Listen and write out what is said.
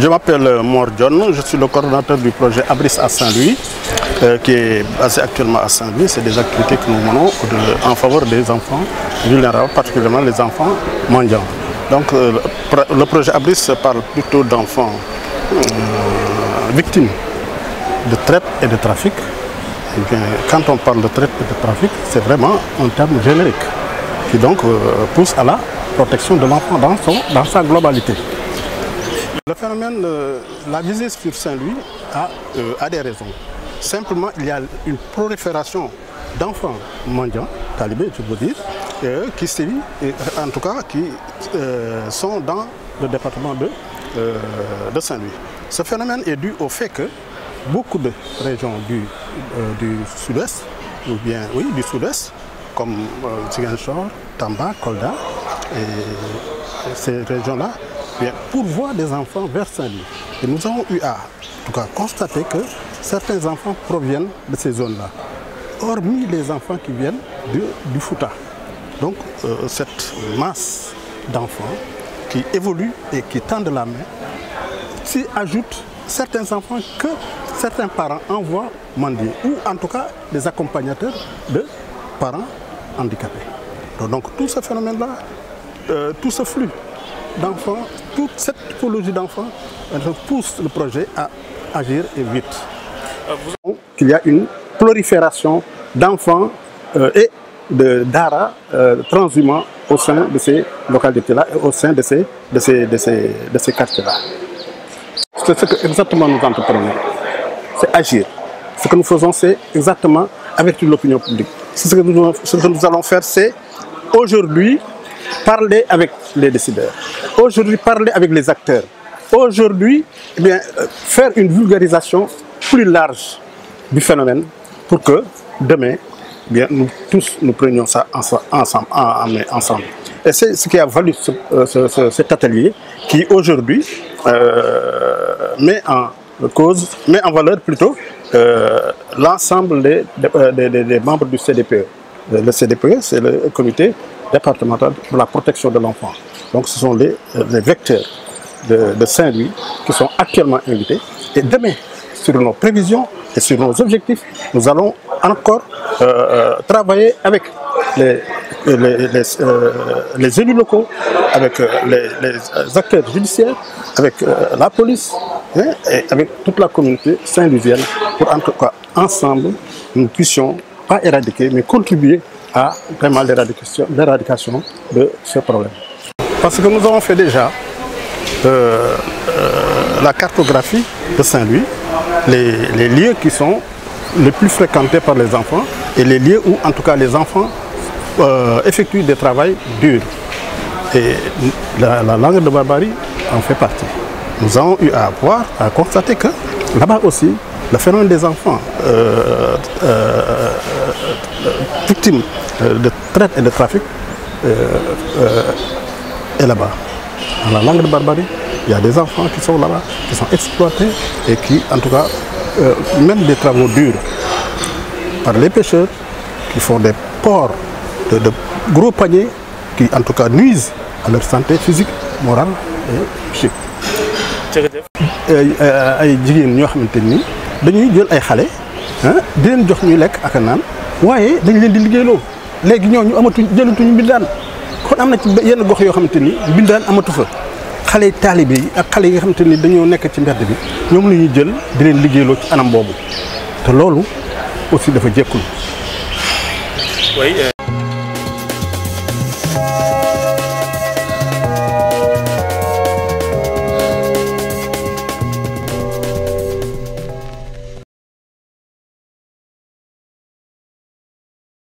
Je m'appelle Mor John, je suis le coordonnateur du projet Abris à Saint-Louis, euh, qui est basé actuellement à Saint-Louis. C'est des activités que nous menons en faveur des enfants vulnérables, particulièrement les enfants mendiants. Donc euh, le, pro- le projet Abris parle plutôt d'enfants euh, victimes de traite et de trafic. Eh quand on parle de traite et de trafic, c'est vraiment un terme générique qui donc euh, pousse à la protection de l'enfant dans sa globalité. Le phénomène, euh, la visite sur Saint-Louis a, euh, a des raisons. Simplement, il y a une prolifération d'enfants mendiants, talibés, je veux dire, euh, qui sévit, en tout cas, qui sont dans le département de, de Saint-Louis. Ce phénomène est dû au fait que beaucoup de régions du, du sud-est, ou bien, oui, du sud-est, comme Ziguinchor, Tamba, Kolda, et ces régions-là, bien, pourvoient des enfants vers Saint-Louis. Et nous avons eu à, constater que certains enfants proviennent de ces zones-là, hormis les enfants qui viennent du Fouta. Donc, euh, cette masse d'enfants qui évoluent et qui tendent la main, s'y ajoutent certains enfants que certains parents envoient mendier, ou en tout cas des accompagnateurs de parents handicapés. Donc, donc, tout ce phénomène-là, euh, tout ce flux d'enfants, toute cette typologie d'enfants pousse le projet à agir et vite. Qu'il y a une prolifération d'enfants euh, et de d'ara euh, transhumants au sein de ces localités-là et au sein de ces, de ces, de ces, quartiers-là. C'est ce que exactement nous entreprenons. C'est agir. Ce que nous faisons, c'est exactement avertir l'opinion publique. Ce que nous allons faire, c'est aujourd'hui parler avec les décideurs. Aujourd'hui parler avec les acteurs. Aujourd'hui, eh euh, faire une vulgarisation plus large du phénomène pour que demain, eh bien, nous tous nous prenions ça ense- ensemble. en- en- ensemble. Et c'est ce qui a valu euh, ce- ce- cet atelier qui aujourd'hui euh, met en cause, met en valeur plutôt l'ensemble des, des- membres du CDPE. Le CDPE, c'est le comité départemental pour la protection de l'enfant. Donc ce sont les, les vecteurs de, Saint-Louis qui sont actuellement invités. Et demain, sur nos prévisions et sur nos objectifs, nous allons encore euh, euh, travailler avec les, euh, élus locaux, avec euh, les, acteurs judiciaires, avec euh, la police hein, et avec toute la communauté saint-louisienne pour en ensemble, nous puissions pas éradiquer, mais contribuer à vraiment l'éradication de ce problème. Parce que nous avons fait déjà euh, euh, la cartographie de Saint-Louis, les, les lieux qui sont les plus fréquentés par les enfants et les lieux où en tout cas les enfants euh, effectuent des travaux durs. Et la, la langue de barbarie en fait partie. Nous avons eu à voir, à constater que là-bas aussi, le phénomène des enfants euh, euh, euh, victimes de traite et de trafic est là-bas. Dans la langue de barbarie, il y a des enfants qui sont là-bas, qui sont exploités et qui, en tout cas, mènent des travaux durs par les pêcheurs qui font des ports de, de gros paniers qui, en tout cas, nuisent à leur santé physique, morale et psychique. jërëjëf. ay ay jigéen ñoo xamante ni dañuy jël ay xale ah di leen jox ñuy lekk ak a naan waaye dañ leen di liggéeyloo. Léegi ñooñu amatuñ jëlatuñu mbindaan. Kon am na ci yenn gox yoo xamante ni mbindaan amatu fa. Xale yi taalibe yi ak xale yi nga xamante ni dañoo nekk ci mbedd bi ñoom la ñuy jël di leen liggéeyloo ci anam boobu. Te loolu aussi dafa jekkul. Oui.